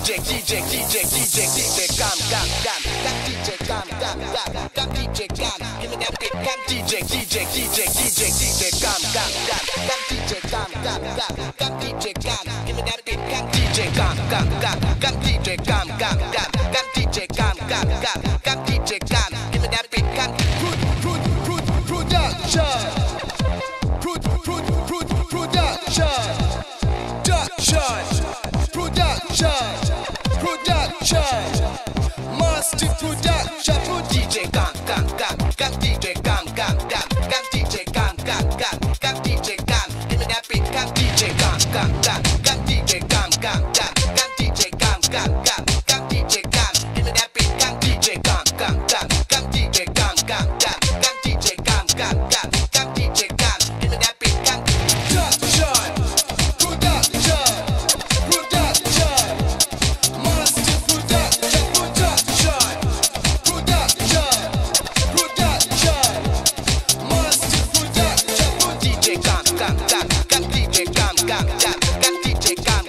DJ, DJ, DJ, DJ, DJ, Gam, Gam, Gam, Gam, DJ, Gam, Gam, Gam, Gam, DJ, Gam, give me that beat, Gam, DJ, DJ, DJ, DJ, DJ, Gam, Gam, Gam, Gam, DJ, Gam, Gam, Gam, Gam, DJ, Gam, give me that beat, Gam, DJ, Gam, Gam, Gam, Gam, DJ, Gam, Gam, Gam, Gam, DJ, Gam, Gam, Gam, Gam, Gam, Gam, DJ Gam, Gam, DJ Gam,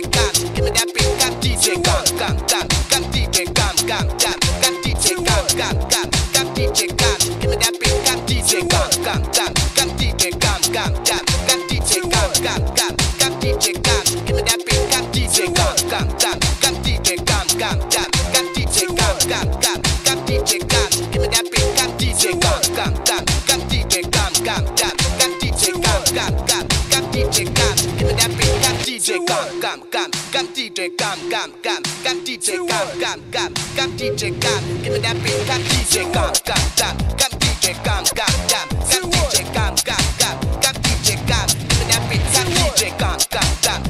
DJ Gam, give me that beat, Gam, DJ Gam, Gam, Gam, Gam, DJ Gam, Gam, Gam, Gam, DJ Gam, Gam, Gam, Gam, DJ Gam, give me that beat, Gam, DJ Gam, Gam, Gam, Gam, DJ Gam, Gam, Gam, Gam, DJ Gam, Gam, Gam, Gam, DJ Gam, give me that beat, Gam, DJ Gam, Gam, Gam, Gam, DJ Gam, Gam, Gam, Gam, DJ Gam, Gam, Gam, Gam, DJ Gam, give me that beat, Gam, DJ Gam, Gam, Gam, Gam, DJ Gam, Gam, Gam, Gam, DJ Gam, Gam, Gam, Gam, DJ Gam, give me that DJ come, come, come, come. DJ come, come, come, come. DJ come, come, come, come. DJ come, Give me that beat Cam DJ come, come, come. Cam DJ come, come, come, come. DJ come, Cam Cam Cam DJ Cam Give me that beat Cam DJ come, come, come.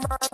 Never.